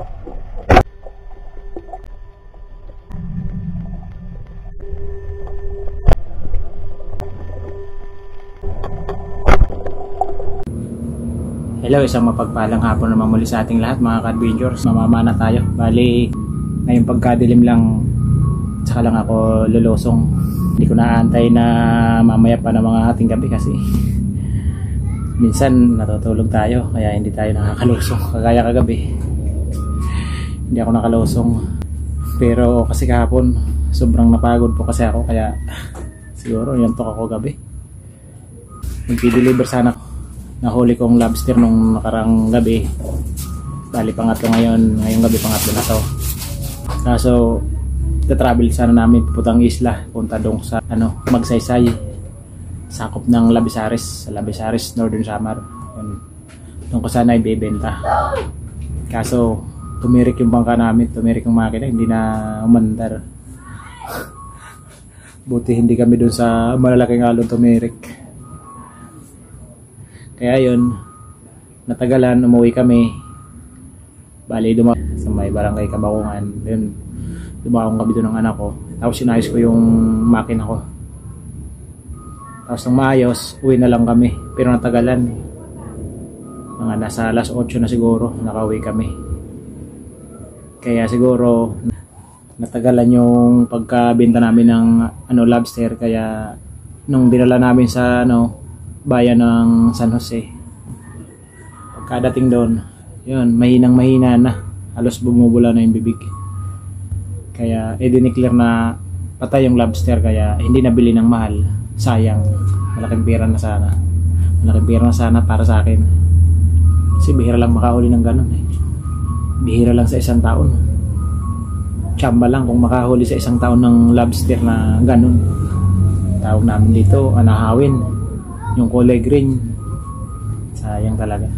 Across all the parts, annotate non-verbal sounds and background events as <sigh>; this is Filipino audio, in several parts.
Hello, isang mapagpalang hapon naman muli sa ating lahat mga ka-adventures. Mamamana tayo. Bali, ngayong pagkadilim lang, tsaka lang ako lulusong. Hindi ko naantay na mamaya pa ng mga ating gabi kasi <laughs> minsan natutulog tayo kaya hindi tayo nakakalusong kagaya kagabi. Hindi ako nakalusong. Pero kasi kahapon, sobrang napagod po kasi ako kaya siguro yan to ako gabi. Magpi-deliver sana nahuli kong lobster nung nakarang gabi. Bali pangatlo ngayon. Ngayong gabi pangatlo na to. Kaso travel sana namin puputang isla punta doon sa ano magsaysay. Sakop ng Labisares sa Labisares Northern Samar. Doon ko sana ibebenta. Kaso tumirik yung bangka namin tumirik yung makina hindi na umandar <laughs> buti hindi kami doon sa malalaking alon tumirik kaya yun, natagalan, umuwi kami. Bali, duma sa may barangay Kabakungan. Yun, dumakong kami doon ng anak ko. Tapos sinayos ko yung makina ko. Tapos nang maayos, uwi na lang kami. Pero natagalan. Mga nasa alas 8 na siguro, nakauwi kami. Kaya siguro, natagalan yung pagkabenta namin ng ano lobster kaya nung dinala namin sa ano bayan ng San Jose. Pagkadating doon, yun, mahinang mahina na. Halos bumubula na yung bibig. Kaya, i-declare na patay yung lobster kaya hindi nabili ng mahal. Sayang. Malaking pera na sana. Malaking pera na sana para sa akin. Kasi bihira lang makahuli ng ganun eh. Bihira lang sa isang taon. Tsamba lang kung makahuli sa isang taon ng lobster na ganun. Tawag namin dito, anahawin. Yung kulay green. Sayang talaga.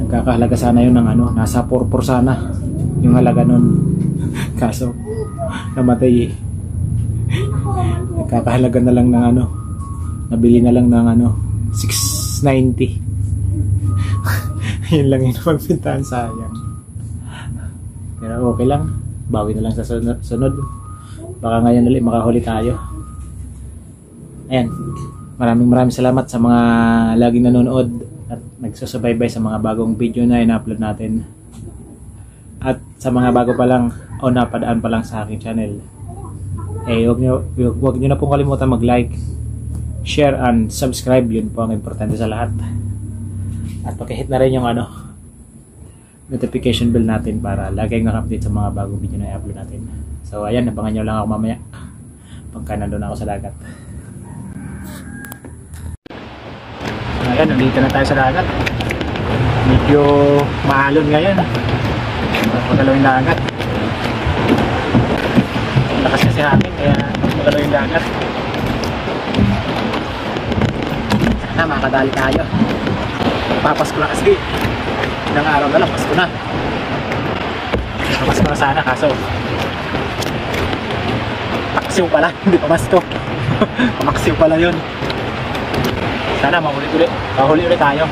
Nagkakahalaga sana yun ng ano nasa 4 sana. Yung halaga nun. <laughs> Kaso namatay eh. Nagkakahalaga na lang ng ano nabili na lang ng ano 690 yun lang yung magbintahan sayang pero okay lang bawi na lang sa sunod, baka ngayon ulit makahuli tayo ayan Maraming maraming salamat sa mga laging nanonood at nagsusubaybay sa mga bagong video na ina-upload natin. At sa mga bago pa lang o napadaan pa lang sa aking channel. Eh, huwag nyo, huwag nyo na pong kalimutan mag-like, share, and subscribe. Yun po ang importante sa lahat. At pakihit na rin yung ano, notification bell natin para lagi naka-update sa mga bagong video na i-upload natin. So, ayan, nabangan nyo lang ako mamaya pagka nandun ako sa dagat. Ayan, nandito na tayo sa dagat. Medyo maalon ngayon. Magalaw yung dagat. Lakas kasi hangin, kaya magalaw yung dagat. Sana makadali tayo. Papasko na kasi. Ilang araw na lang, Pasko na. Papasko na sana, kaso. Paksiw pala, <laughs> hindi pamasko. <laughs> Pamaksiw pala yun. Sana mahuli ulit. Mahuli ulit tayo.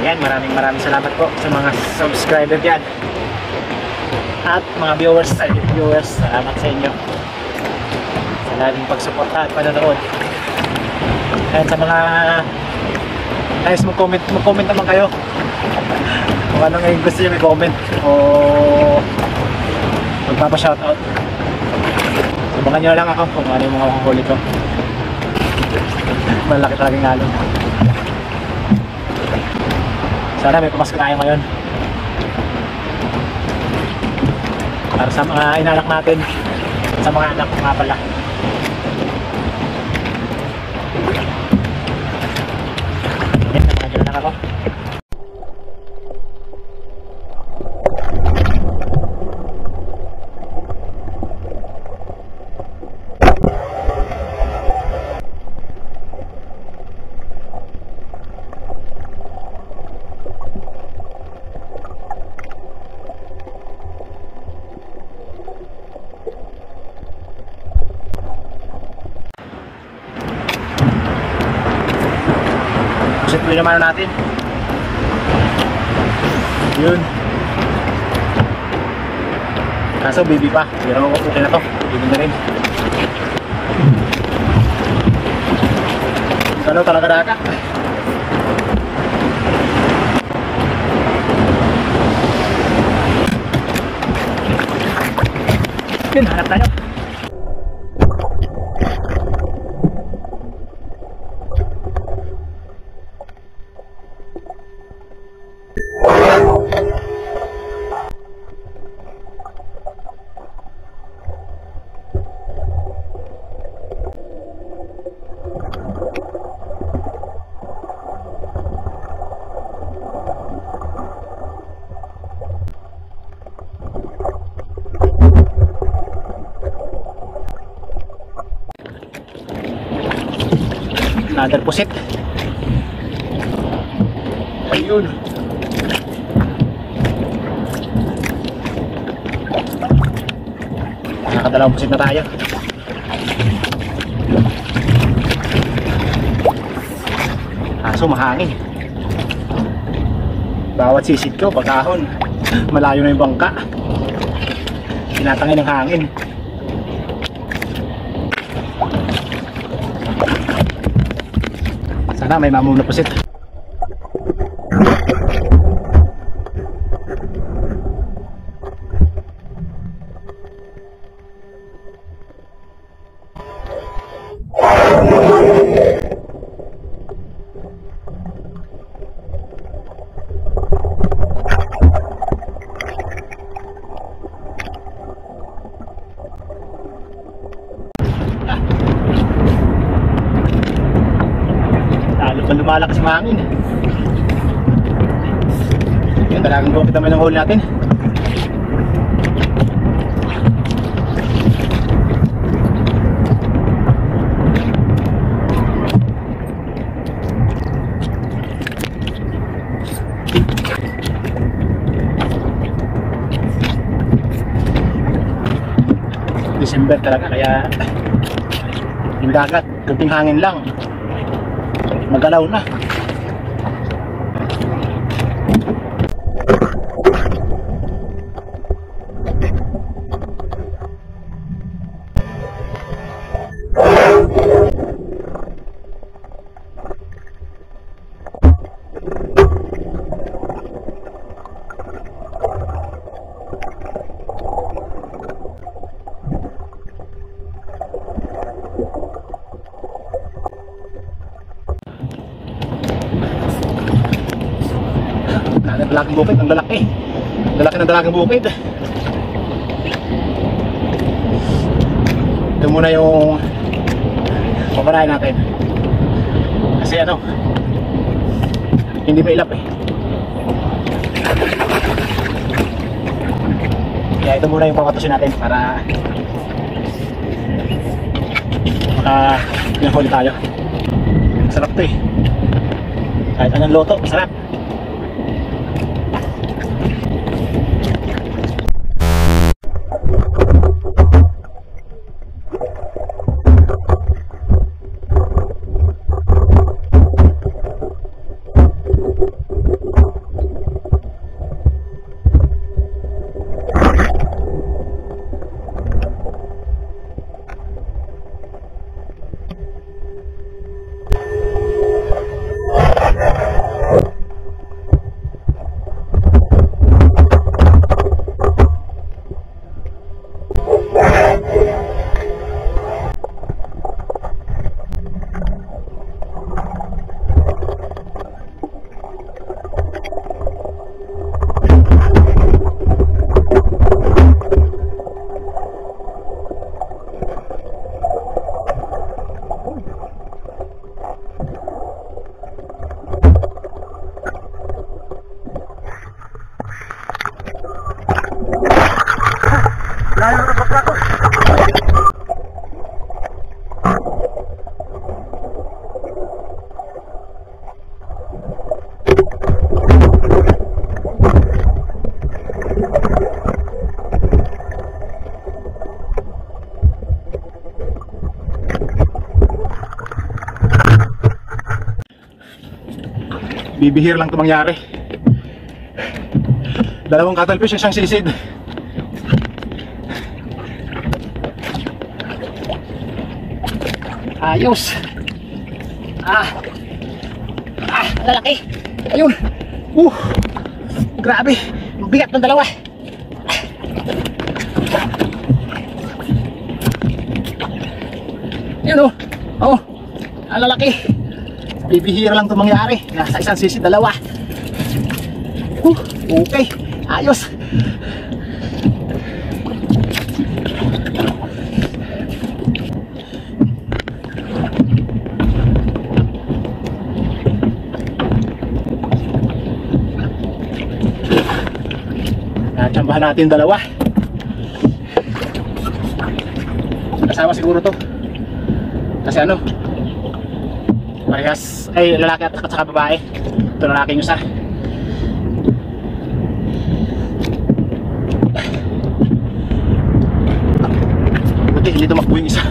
Ayan maraming maraming salamat po sa mga subscriber dyan. At mga viewers ay viewers salamat sa inyo. Sa laging pagsuporta at panonood at sa mga guys mag comment mag comment naman kayo. Kung ano ngayon gusto nyo may comment o magpapa shoutout Subukan nyo lang ako kung ano yung mga huli ko. <laughs> Malaki talaga yung alon sana may pumasok tayo ngayon. Para sa mga inanak natin. Sa mga anak ko nga pala yan, nakadyo na ako Pusit mo naman natin. Yun. Kaso baby pa. Pero okay na to. Baby na rin. Ano talaga dagat? Yun, hanap tayo. Another pusit. Ayun. Nakakadalawang pusit na tayo. Kaso mahangin. Bawat sisid ko, pagkahon, malayo na yung bangka. Tinatangin ng hangin. Sana may mamuna pusit. Lalo yung hangin. Yan, talagang bukit naman ng hole natin. December talaga kaya yung dagat, kunting hangin lang magalaw na. Ang bukid, ang lalaki. Ang lalaki ng dalagang bukid. Ito muna yung pamanahin natin. Kasi ano, hindi pa ilap eh. Kaya ito muna yung papatusin natin para maka pinahuli tayo. Masarap to eh. Kahit anong loto, masarap. Bibihir lang ito mangyari. Dalawang cuttlefish, isang sisid. Ayos. Ah. Ah, lalaki. Ayun. Uh. Grabe. Bigat ng dalawa. Yun oh. Oh. Ang lalaki. Bibihira lang ito mangyari. Nasa isang sisi, dalawa. Uh, okay. Ayos. Natsambahan natin dalawa. Kasama siguro to. Kasi ano, parehas, ay lalaki at saka babae. Ito lalaki yung isa. Buti hindi tumakbo yung isa.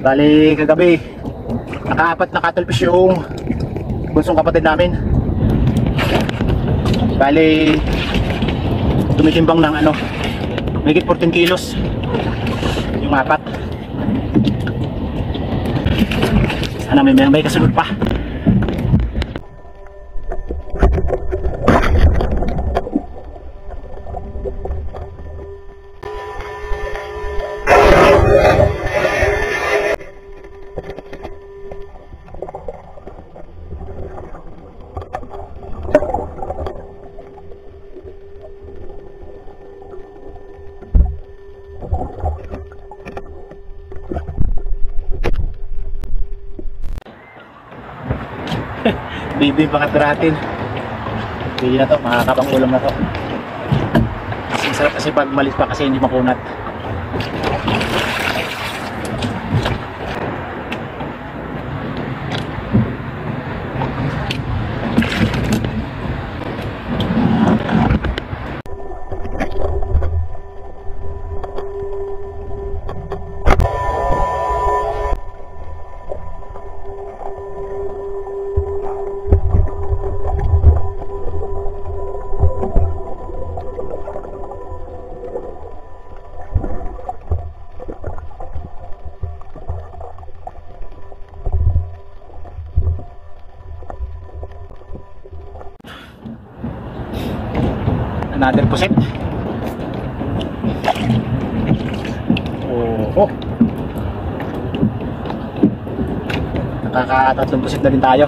Bali kagabi, nakaapat na cuttlefish yung bunsong kapatid namin. Bali, tumitimbang ng ano, Mahigit 14 kilos yung apat sana may may, kasunod pa baby yung pangatlo natin pwede na to makakapang ulam na to. Mas masarap kasi pag malis pa kasi hindi makunat another puset oh, oh. nakakatatlong puset na rin tayo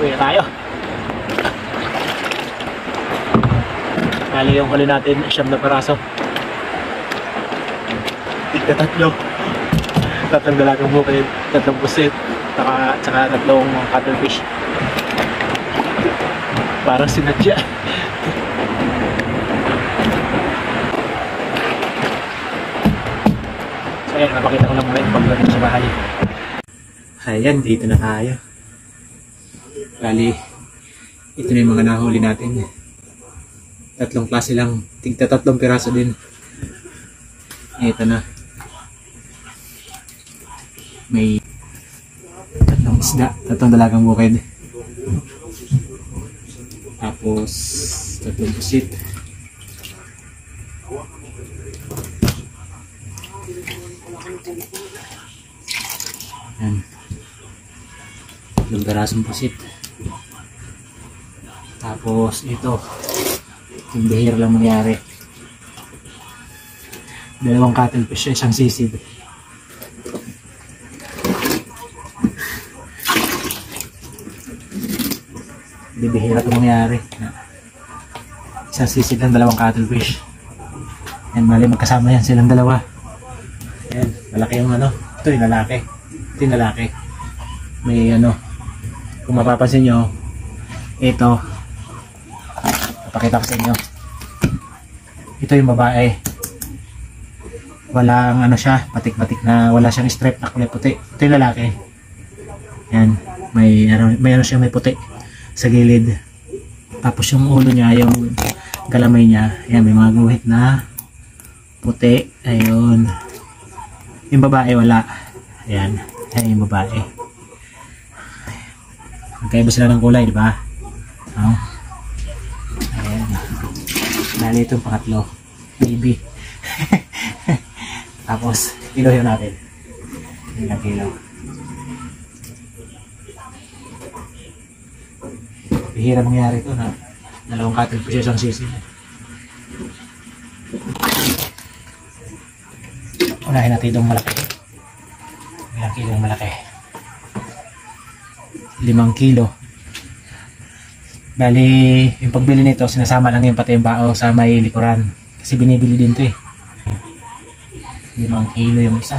Uwi na tayo. Kali yung huli natin, siyam na paraso. Tigka tatlo. Tatlong dalagang bukid, tatlong pusit, saka, saka tatlong cuttlefish. Parang sinadya. so ayan, napakita ko lang muna yung pagdating sa bahay. Ayan, dito na tayo. Bali, ito na yung mga nahuli natin. Tatlong klase lang. Tigta tatlong piraso din. Ito na. May tatlong isda. Tatlong dalagang bukid. Tapos, tatlong pusit. Yan. Tatlong pirasong pusit. Tapos ito, yung bihira lang mangyari. Dalawang cuttlefish, isang sisid. Bibihira ito mangyari. Isang sisid lang dalawang cuttlefish. Yan, mali magkasama yan silang dalawa. Yan, malaki yung ano. Ito yung lalaki. Ito yung lalaki. May ano, kung mapapansin nyo, ito, Papakita ko sa inyo. Ito yung babae. walang ano siya, patik-patik na wala siyang stripe na kulay puti. Ito yung lalaki. Yan, may ano, may ano siya may puti sa gilid. Tapos yung ulo niya, yung galamay niya, yan may mga guhit na puti. Ayun. Yung babae wala. Ayan. Ayan yung babae. Magkaiba sila ng kulay, di ba? Dali itong pangatlo. Baby. <laughs> Tapos, kilo yun natin. Ilang kilo. Bihira mangyari ito na dalawang cattle fish isang sisi. Unahin natin itong malaki. Ilang kilo yung malaki? Limang kilo. Bali, yung pagbili nito, sinasama lang yung pati yung bao sa may likuran. Kasi binibili din to eh. Limang kilo yung isa.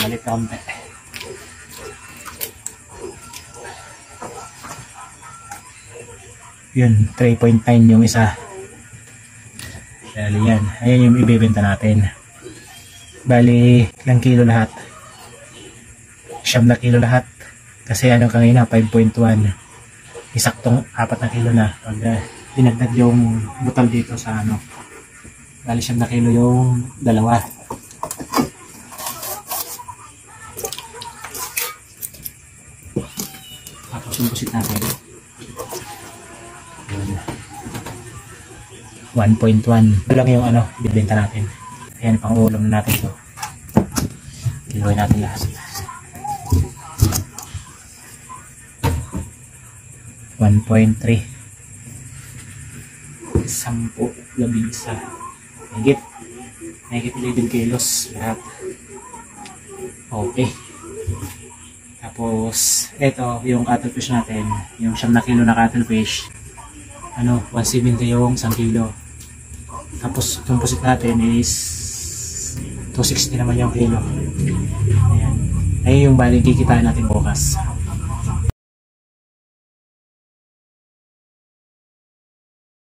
Malit na konti. Yun, 3.9 yung isa. Dali yan. Ayan yung ibibenta natin. Bali, ilang kilo lahat? Siyam na kilo lahat. Kasi ano kanina, 5.1. Isaktong apat na kilo na. Pag uh, dinagdag yung butal dito sa ano. Bali, siyam na kilo yung dalawa. Tapos yung pusit natin. Yun. 1.1. Ito lang yung ano, bibenta natin. Ayan, pang ulam na natin to. Kiluhin natin lahat. 1.3 Sampu, labing isa. Higit. Higit 11 kilos. Lahat. Okay. Tapos, ito, yung cuttlefish natin. Yung siyam na kilo na cuttlefish. Ano, 170 yung 1 kilo. Tapos, pusit natin is 260 naman yung kilo. Ayan. Ayun yung bali kikitain natin bukas.